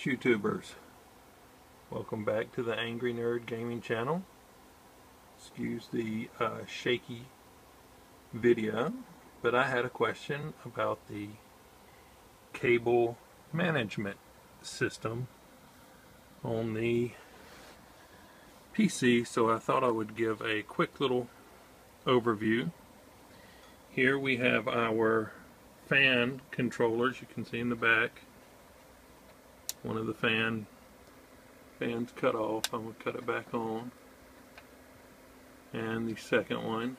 YouTubers, welcome back to the Angry Nerd Gaming channel. Excuse the uh, shaky video, but I had a question about the cable management system on the PC, so I thought I would give a quick little overview. Here we have our fan controllers, you can see in the back one of the fan fans cut off. I'm going to cut it back on. And the second one.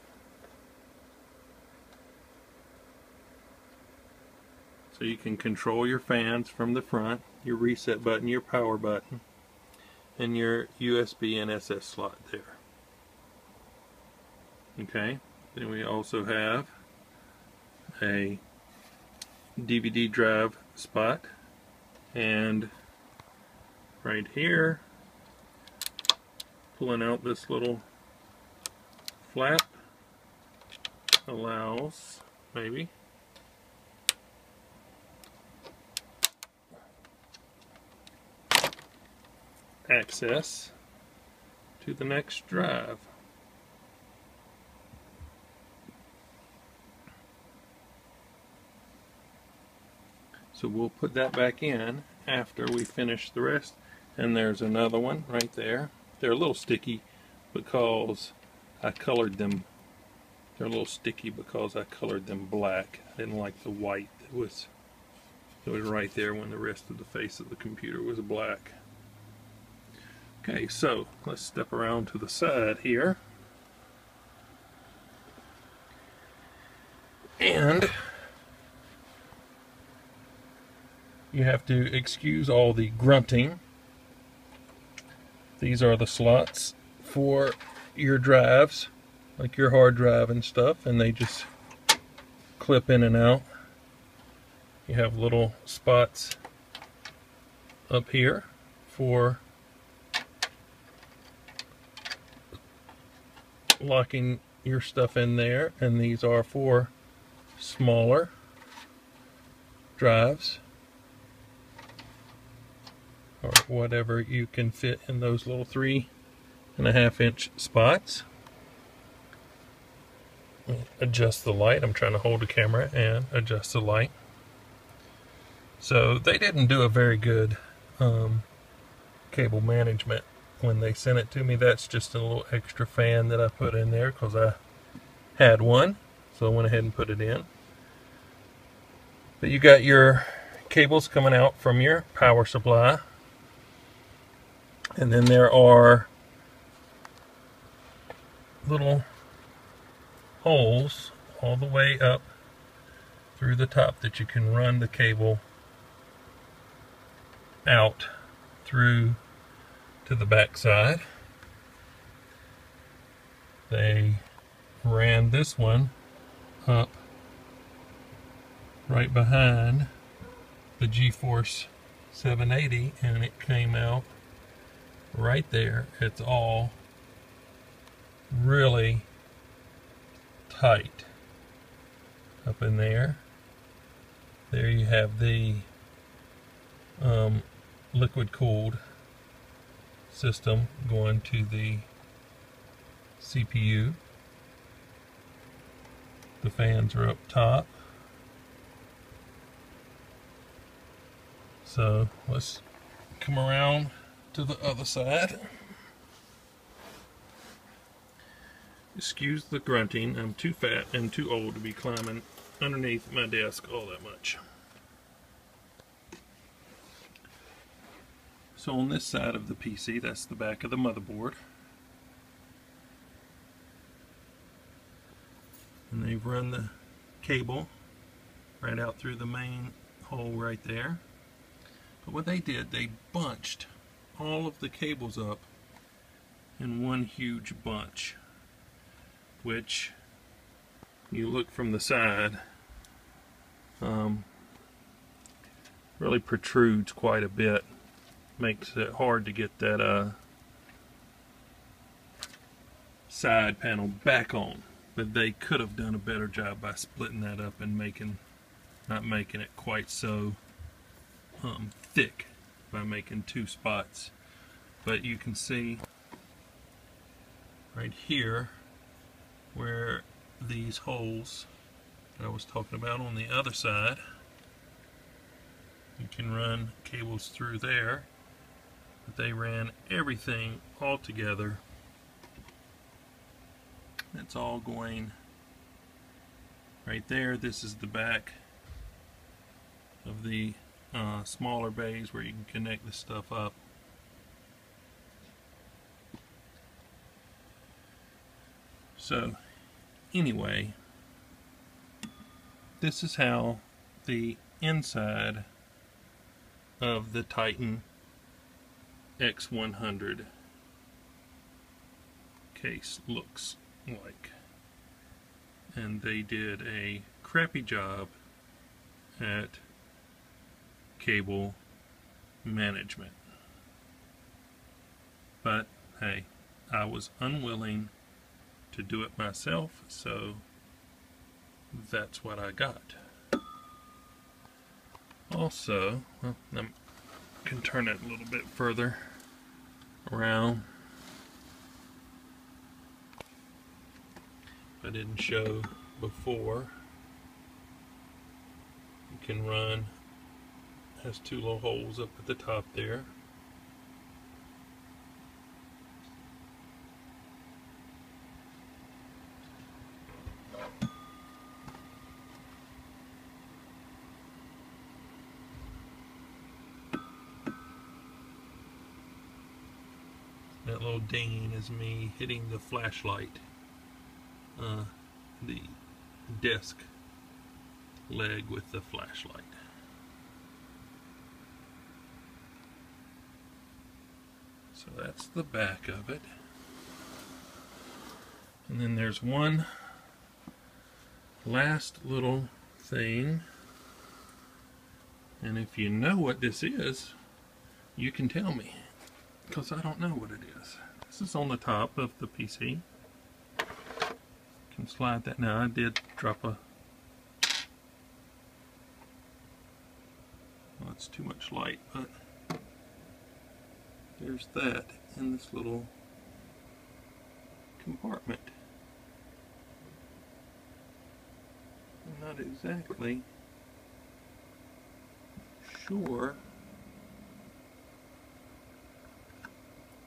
So you can control your fans from the front, your reset button, your power button, and your USB and SS slot there. Okay, then we also have a DVD drive spot and right here. Pulling out this little flap allows maybe. Access to the next drive. So we'll put that back in after we finish the rest. And there's another one right there. They're a little sticky because I colored them. They're a little sticky because I colored them black. I didn't like the white that was, that was right there when the rest of the face of the computer was black. Okay, so let's step around to the side here. And you have to excuse all the grunting. These are the slots for your drives, like your hard drive and stuff, and they just clip in and out. You have little spots up here for locking your stuff in there, and these are for smaller drives or whatever you can fit in those little three and a half inch spots. Adjust the light. I'm trying to hold the camera and adjust the light. So they didn't do a very good um, cable management when they sent it to me. That's just a little extra fan that I put in there because I had one. So I went ahead and put it in. But you got your cables coming out from your power supply and then there are little holes all the way up through the top that you can run the cable out through to the back side. They ran this one up right behind the GeForce 780 and it came out right there it's all really tight. Up in there there you have the um, liquid cooled system going to the CPU the fans are up top. So let's come around to the other side. Excuse the grunting, I'm too fat and too old to be climbing underneath my desk all that much. So on this side of the PC, that's the back of the motherboard. And they've run the cable right out through the main hole right there. But what they did, they bunched all of the cables up in one huge bunch which you look from the side um, really protrudes quite a bit makes it hard to get that uh, side panel back on. But they could have done a better job by splitting that up and making not making it quite so um, thick by making two spots. But you can see right here where these holes I was talking about on the other side you can run cables through there but they ran everything all together. It's all going right there. This is the back of the uh, smaller bays where you can connect this stuff up so anyway this is how the inside of the Titan X100 case looks like. And they did a crappy job at cable management. But hey, I was unwilling to do it myself, so that's what I got. Also, well, I can turn it a little bit further around. I didn't show before. You can run, has two little holes up at the top there. That little dinging is me hitting the flashlight, uh, the desk leg with the flashlight. So that's the back of it. And then there's one last little thing. And if you know what this is, you can tell me because I don't know what it is. This is on the top of the PC. Can slide that. Now I did drop a. Well, too much light, but there's that in this little compartment. I'm not exactly sure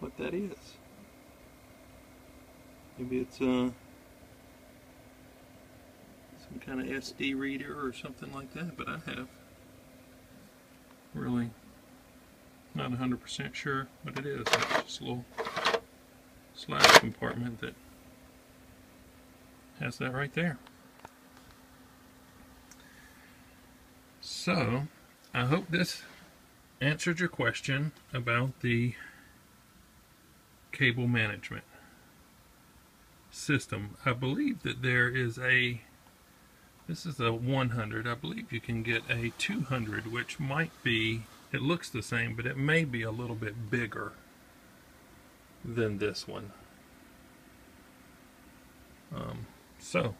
what that is. Maybe it's uh, some kind of SD reader or something like that, but I have really not 100% sure what it is. It's just a little slide compartment that has that right there. So, I hope this answered your question about the cable management system. I believe that there is a, this is a 100, I believe you can get a 200 which might be, it looks the same but it may be a little bit bigger than this one. Um, so,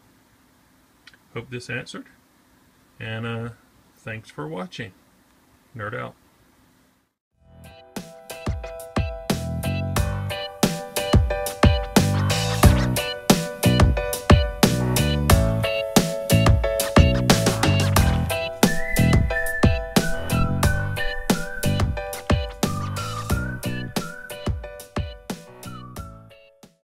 hope this answered and uh, thanks for watching. Nerd out.